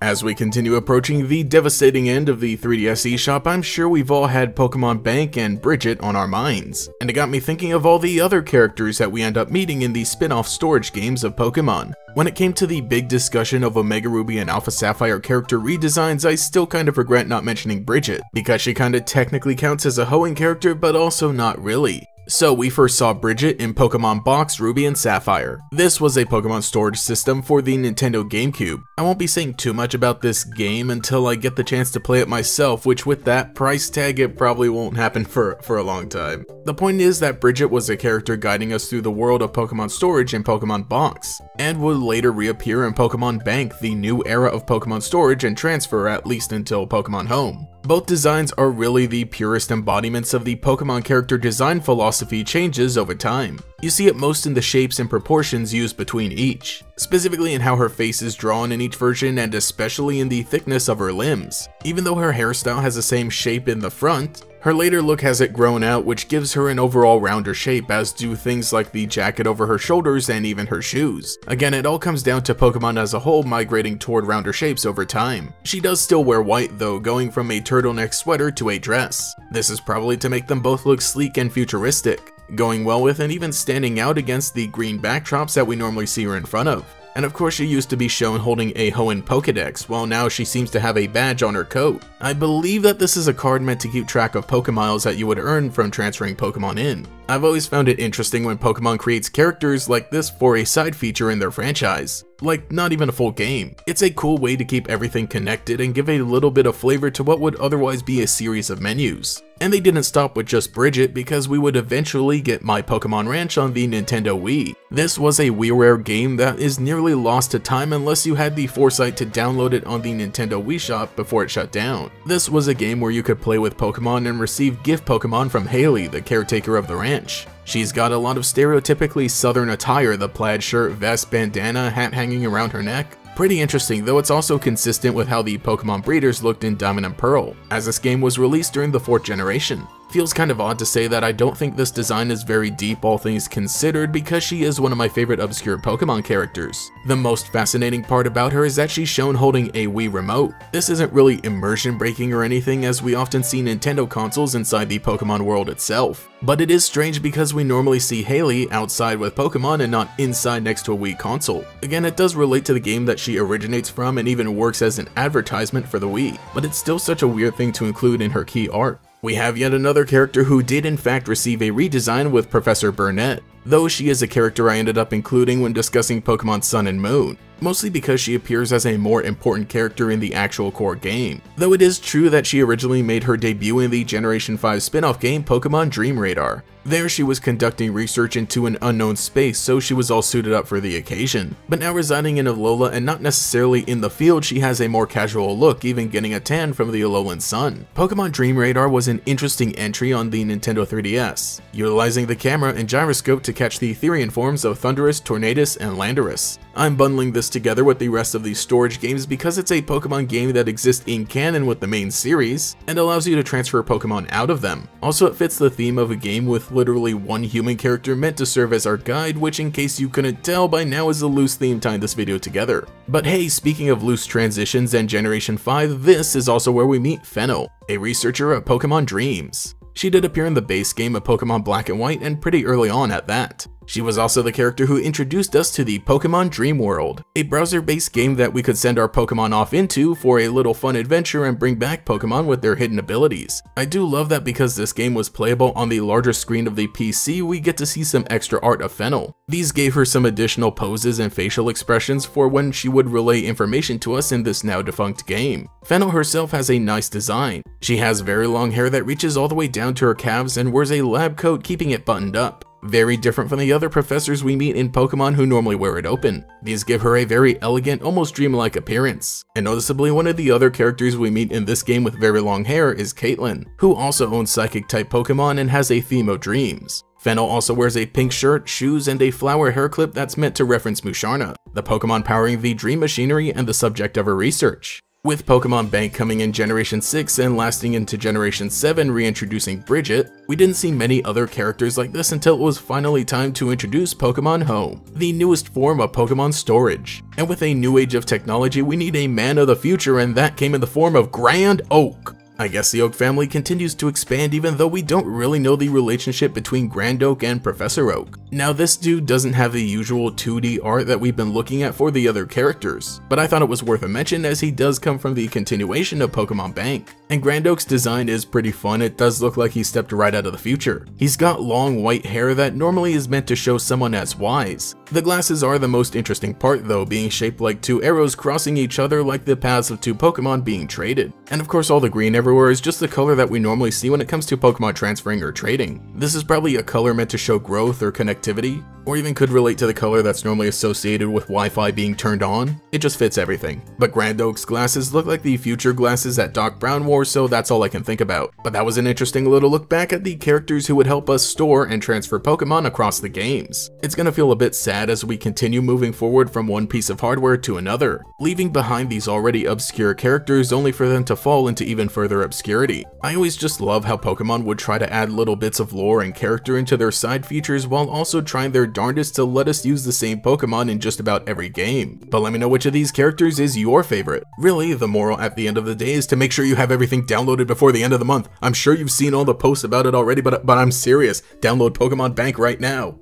As we continue approaching the devastating end of the 3DS eShop, I'm sure we've all had Pokemon Bank and Brigette on our minds. And it got me thinking of all the other characters that we end up meeting in the spin-off storage games of Pokemon. When it came to the big discussion of Omega Ruby and Alpha Sapphire character redesigns, I still kind of regret not mentioning Brigette, because she kinda technically counts as a Hoenn character, but also not really. So we first saw Brigette in Pokemon Box Ruby and Sapphire. This was a Pokemon storage system for the Nintendo GameCube. I won't be saying too much about this game until I get the chance to play it myself, which with that price tag it probably won't happen for, for a long time. The point is that Brigette was a character guiding us through the world of Pokemon storage in Pokemon Box, and would later reappear in Pokemon Bank, the new era of Pokemon storage and transfer at least until Pokemon Home. Both designs are really the purest embodiments of the Pokemon character design philosophy changes over time. You see it most in the shapes and proportions used between each, specifically in how her face is drawn in each version and especially in the thickness of her limbs. Even though her hairstyle has the same shape in the front, her later look has it grown out which gives her an overall rounder shape as do things like the jacket over her shoulders and even her shoes. Again, it all comes down to Pokemon as a whole migrating toward rounder shapes over time. She does still wear white though, going from a turtleneck sweater to a dress. This is probably to make them both look sleek and futuristic going well with and even standing out against the green backdrops that we normally see her in front of. And of course she used to be shown holding a Hoenn Pokedex, while now she seems to have a badge on her coat. I believe that this is a card meant to keep track of Pokemiles that you would earn from transferring Pokemon in. I've always found it interesting when Pokemon creates characters like this for a side feature in their franchise. Like, not even a full game. It's a cool way to keep everything connected and give a little bit of flavor to what would otherwise be a series of menus. And they didn't stop with just Brigette because we would eventually get My Pokemon Ranch on the Nintendo Wii. This was a WiiWare game that is nearly lost to time unless you had the foresight to download it on the Nintendo Wii shop before it shut down. This was a game where you could play with Pokemon and receive gift Pokemon from Hayley, the caretaker of the ranch. She's got a lot of stereotypically southern attire, the plaid shirt, vest, bandana, hat hanging around her neck. Pretty interesting, though it's also consistent with how the Pokemon breeders looked in Diamond and Pearl, as this game was released during the 4th generation. Feels kind of odd to say that I don't think this design is very deep all things considered because she is one of my favorite obscure Pokemon characters. The most fascinating part about her is that she's shown holding a Wii remote. This isn't really immersion breaking or anything as we often see Nintendo consoles inside the Pokemon world itself. But it is strange because we normally see Hayley outside with Pokemon and not inside next to a Wii console. Again, it does relate to the game that she originates from and even works as an advertisement for the Wii, but it's still such a weird thing to include in her key art. We have yet another character who did in fact receive a redesign with Professor Burnet, though she is a character I ended up including when discussing Pokemon Sun and Moon, mostly because she appears as a more important character in the actual core game. Though it is true that she originally made her debut in the Generation 5 spin-off game Pokemon Dream Radar. There she was conducting research into an unknown space so she was all suited up for the occasion. But now residing in Alola and not necessarily in the field she has a more casual look even getting a tan from the Alolan sun. Pokemon Dream Radar was an interesting entry on the Nintendo 3DS, utilizing the camera and gyroscope to catch the Therian forms of Thundurus, Tornadus, and Landorus. I'm bundling this together with the rest of these storage games because it's a Pokemon game that exists in canon with the main series, and allows you to transfer Pokemon out of them. Also it fits the theme of a game with literally one human character meant to serve as our guide, which in case you couldn't tell by now is a loose theme tying this video together. But hey, speaking of loose transitions and Generation 5, this is also where we meet Fennel, a researcher at Pokemon Dreams. She did appear in the base game of Pokemon Black and White and pretty early on at that. She was also the character who introduced us to the Pokemon Dream World, a browser-based game that we could send our Pokemon off into for a little fun adventure and bring back Pokemon with their hidden abilities. I do love that because this game was playable on the larger screen of the PC, we get to see some extra art of Fennel. These gave her some additional poses and facial expressions for when she would relay information to us in this now defunct game. Fennel herself has a nice design. She has very long hair that reaches all the way down to her calves and wears a lab coat keeping it buttoned up. Very different from the other professors we meet in Pokemon who normally wear it open. These give her a very elegant, almost dreamlike appearance. And noticeably, one of the other characters we meet in this game with very long hair is Caitlin, who also owns Psychic-type Pokemon and has a theme of dreams. Fennel also wears a pink shirt, shoes, and a flower hair clip that's meant to reference Musharna, the Pokemon powering the dream machinery and the subject of her research. With Pokemon Bank coming in Generation 6 and lasting into Generation 7 reintroducing Brigette, we didn't see many other characters like this until it was finally time to introduce Pokemon Home, the newest form of Pokemon storage. And with a new age of technology, we need a man of the future and that came in the form of Grand Oak. I guess the Oak family continues to expand even though we don't really know the relationship between Grand Oak and Professor Oak. Now this dude doesn't have the usual 2D art that we've been looking at for the other characters, but I thought it was worth a mention as he does come from the continuation of Pokemon Bank. And Grand Oak's design is pretty fun, it does look like he stepped right out of the future. He's got long white hair that normally is meant to show someone as wise. The glasses are the most interesting part though, being shaped like two arrows crossing each other like the paths of two Pokemon being traded. And of course all the green everywhere is just the color that we normally see when it comes to Pokemon transferring or trading. This is probably a color meant to show growth or connectivity, or even could relate to the color that's normally associated with Wi-Fi being turned on. It just fits everything. But Grand Oak's glasses look like the future glasses that Doc Brown wore, so that's all I can think about. But that was an interesting little look back at the characters who would help us store and transfer Pokemon across the games. It's gonna feel a bit sad as we continue moving forward from one piece of hardware to another, leaving behind these already obscure characters only for them to fall into even further obscurity. I always just love how Pokemon would try to add little bits of lore and character into their side features while also trying their darndest to let us use the same Pokemon in just about every game. But let me know which of these characters is your favorite. Really, the moral at the end of the day is to make sure you have everything downloaded before the end of the month. I'm sure you've seen all the posts about it already, but, but I'm serious. Download Pokemon Bank right now.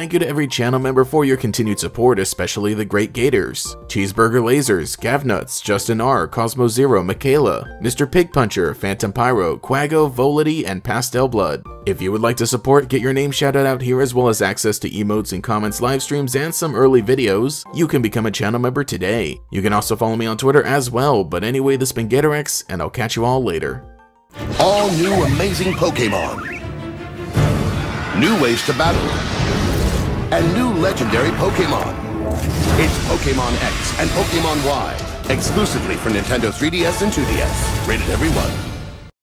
Thank you to every channel member for your continued support, especially the Great Gators, Cheeseburger Lasers, Gavnuts, Justin R, Cosmo Zero, Michaela, Mr. Pig Puncher, Phantom Pyro, Quago, Volity, and Pastel Blood. If you would like to support, get your name shouted out here as well as access to emotes and comments, live streams, and some early videos, you can become a channel member today. You can also follow me on Twitter as well, but anyway, this has been GatorEX, and I'll catch you all later. All new amazing Pokemon. New ways to battle and new legendary Pokemon. It's Pokemon X and Pokemon Y, exclusively for Nintendo 3DS and 2DS. Rated every one.